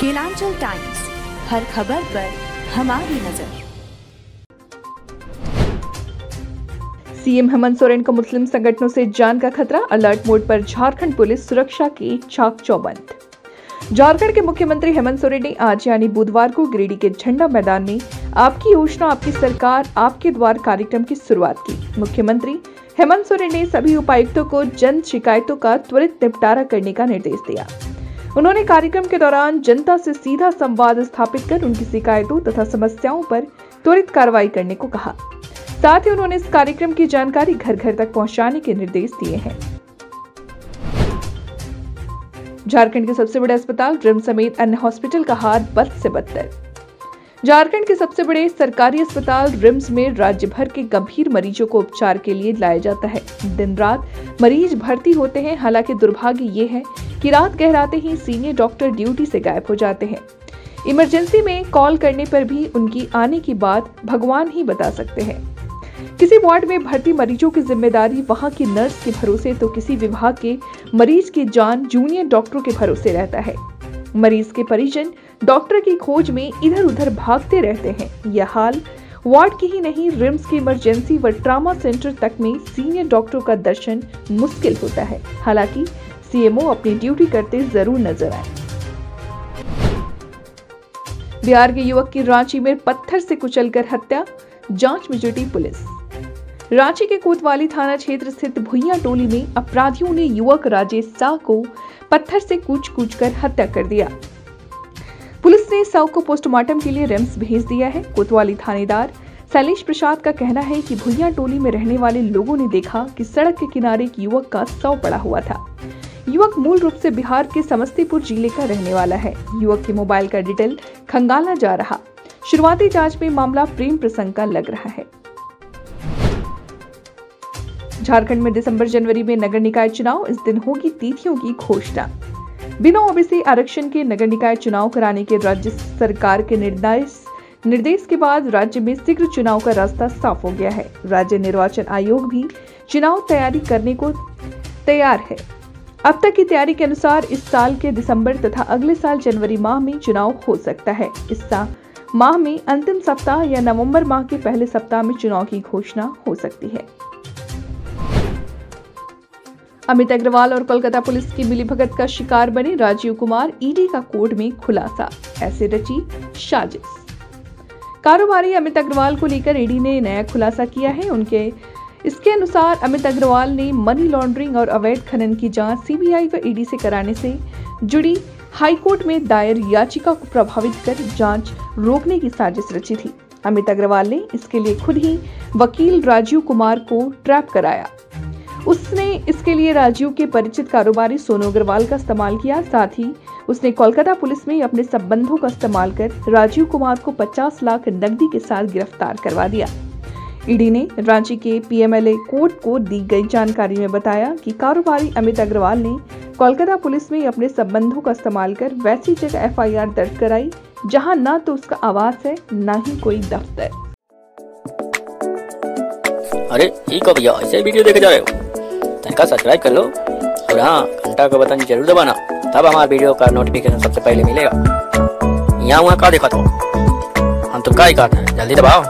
Kelanchal times, हर खबर पर हमारी नज़र। सीएम हेमंत सोरेन को मुस्लिम संगठनों से जान का खतरा, अलर्ट मोड पर झारखंड पुलिस सुरक्षा की चाक चौबंद। झारखंड के मुख्यमंत्री हेमंत सोरेन ने आज, यानी बुधवार को, गिरिडीह के झंडा मैदान में आपकी योजना, आपकी सरकार, आपके द्वार कार्यक्रम की शुरुआत की। मुख्यमंत्री हेमंत सोरेन ने सभी उपायुक्तों को जन शिकायतों का त्वरित निपटारा करने का निर्देश दिया। उन्होंने कार्यक्रम के दौरान जनता से सीधा संवाद स्थापित कर उनकी शिकायतों तथा समस्याओं पर त्वरित कार्रवाई करने को कहा। साथ ही उन्होंने इस कार्यक्रम की जानकारी घर घर तक पहुँचाने के निर्देश दिए हैं। झारखंड के सबसे बड़े अस्पताल रिम्स समेत अन्य हॉस्पिटल का हाल बद से बदतर। झारखंड के सबसे बड़े सरकारी अस्पताल रिम्स में राज्य भर के गंभीर मरीजों को उपचार के लिए लाया जाता है। दिन रात मरीज़ भर्ती होते हैं, हालाँकि दुर्भाग्य ये है कि रात गहराते ही सीनियर डॉक्टर ड्यूटी से गायब हो जाते हैं। इमरजेंसी में कॉल करने पर भी उनकी आने की बात भगवान ही बता सकते हैं। किसी वार्ड में भर्ती मरीजों की ज़िम्मेदारी, वहाँ की नर्स के भरोसे तो किसी विभाग के मरीज़ की जान जूनियर डॉक्टरों के भरोसे रहता है। मरीज़ के परिजन डॉक्टर की खोज में इधर उधर भागते रहते हैं। यह हाल वार्ड की ही नहीं, रिम्स के इमरजेंसी व ट्रामा सेंटर तक में सीनियर डॉक्टरों का दर्शन मुश्किल होता है। हालाँकि सीएमओ अपनी ड्यूटी करते ज़रूर नज़र आए। बिहार के युवक की रांची में पत्थर से कुचलकर हत्या, जाँच में जुटी पुलिस। रांची के कोतवाली थाना क्षेत्र स्थित भुइया टोली में अपराधियों ने युवक राजेश शाह को पत्थर से कूच कूच कर हत्या कर दिया। पुलिस ने शव को पोस्टमार्टम के लिए रिम्स भेज दिया है। कोतवाली थानेदार शैलेश प्रसाद का कहना है कि भुइया टोली में रहने वाले लोगों ने देखा कि सड़क के किनारे एक युवक का शव पड़ा हुआ था। युवक मूल रूप से बिहार के समस्तीपुर ज़िले का रहने वाला है। युवक के मोबाइल का डिटेल खंगाला जा रहा। शुरुआती जाँच में मामला प्रेम प्रसंग का लग रहा है। झारखंड में दिसंबर जनवरी में नगर निकाय चुनाव, इस दिन होगी तिथियों की घोषणा। बिना ओबीसी आरक्षण के नगर निकाय चुनाव कराने के राज्य सरकार के निर्देश निर्देश के बाद राज्य में शीघ्र चुनाव का रास्ता साफ़ हो गया है। राज्य निर्वाचन आयोग भी चुनाव तैयारी करने को तैयार है। अब तक की तैयारी के अनुसार इस साल के दिसंबर तथा अगले साल जनवरी माह में चुनाव हो सकता है। इस माह में अंतिम सप्ताह या नवंबर माह के पहले सप्ताह में चुनाव की घोषणा हो सकती है। अमित अग्रवाल और कोलकाता पुलिस की मिलीभगत का शिकार बने राजीव कुमार, ईडी का कोर्ट में खुलासा, ऐसे रची साजिश। कारोबारी अमित अग्रवाल को लेकर ईडी ने नया खुलासा किया है। उनके इसके अनुसार अमित अग्रवाल ने मनी लॉन्ड्रिंग और अवैध खनन की जाँच सीबीआई व ईडी से कराने से जुड़ी हाईकोर्ट में दायर याचिका को प्रभावित कर जाँच रोकने की साजिश रची थी। अमित अग्रवाल ने इसके लिए खुद ही वकील राजीव कुमार को ट्रैप कराया। उसने इसके लिए राजीव के परिचित कारोबारी सोनू अग्रवाल का इस्तेमाल किया, साथ ही उसने कोलकाता पुलिस में अपने संबंधों का इस्तेमाल कर राजीव कुमार को 50 लाख नकदी के साथ गिरफ़्तार करवा दिया। ईडी ने रांची के पीएमएलए कोर्ट को दी गई जानकारी में बताया कि कारोबारी अमित अग्रवाल ने कोलकाता पुलिस में अपने संबंधों का इस्तेमाल कर वैसी जगह एफआईआर दर्ज कराई, जहाँ न तो उसका आवास है, न ही कोई दफ्तर। अरे ये कब भैया, ऐसे वीडियो देखे जा रहे हो। सब्सक्राइब कर लो, और हाँ घंटा का बटन ज़रूर दबाना, तब हमारे वीडियो का नोटिफिकेशन सबसे पहले मिलेगा। यहाँ वहाँ का देखा तो हम तो का ही कहते हैं जल्दी दबाओ।